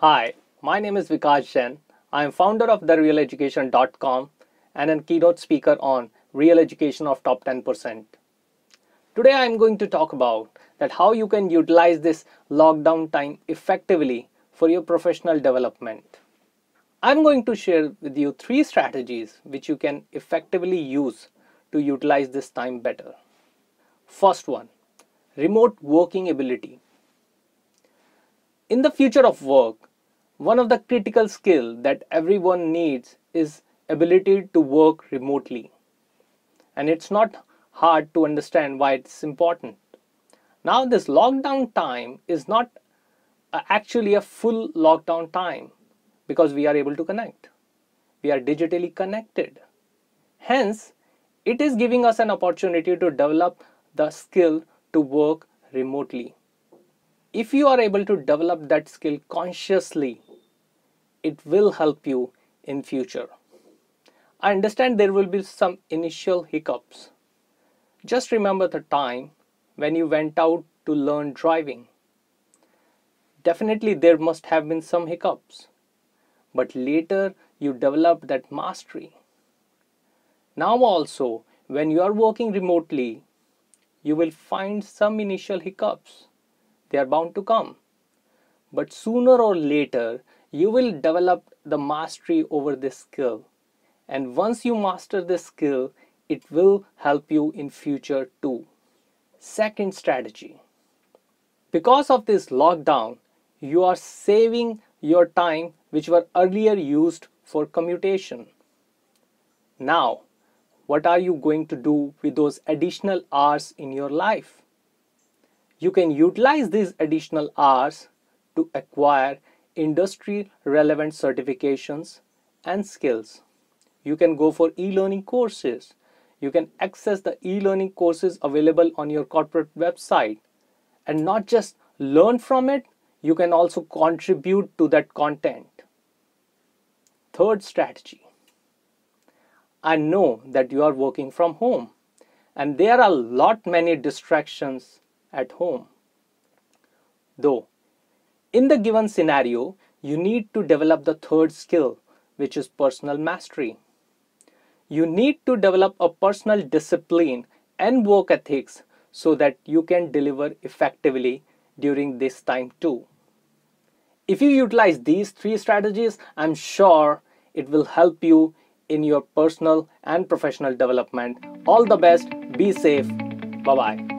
Hi, my name is Vikas Jain. I am founder of therealeducation.com and a keynote speaker on Real Education of Top 10%. Today I am going to talk about that how you can utilize this lockdown time effectively for your professional development. I'm going to share with you three strategies which you can effectively use to utilize this time better. First one, remote working ability. In the future of work, one of the critical skills that everyone needs is ability to work remotely. And it's not hard to understand why it's important. Now this lockdown time is not uh, actually a full lockdown time because we are able to connect. We are digitally connected. Hence, it is giving us an opportunity to develop the skill to work remotely. If you are able to develop that skill consciously, it will help you in future. I understand there will be some initial hiccups. Just remember the time when you went out to learn driving. Definitely there must have been some hiccups but later you develop that mastery. Now also, when you are working remotely, you will find some initial hiccups. They are bound to come. But sooner or later, you will develop the mastery over this skill. And once you master this skill, it will help you in future too. Second strategy. Because of this lockdown, you are saving your time which were earlier used for commutation. Now, what are you going to do with those additional hours in your life? You can utilize these additional hours to acquire industry relevant certifications and skills. You can go for e-learning courses. You can access the e-learning courses available on your corporate website and not just learn from it, you can also contribute to that content. Third strategy. I know that you are working from home and there are a lot many distractions at home. Though, in the given scenario, you need to develop the third skill, which is personal mastery. You need to develop a personal discipline and work ethics so that you can deliver effectively during this time too. If you utilize these three strategies, I'm sure it will help you in your personal and professional development. All the best. Be safe. Bye bye.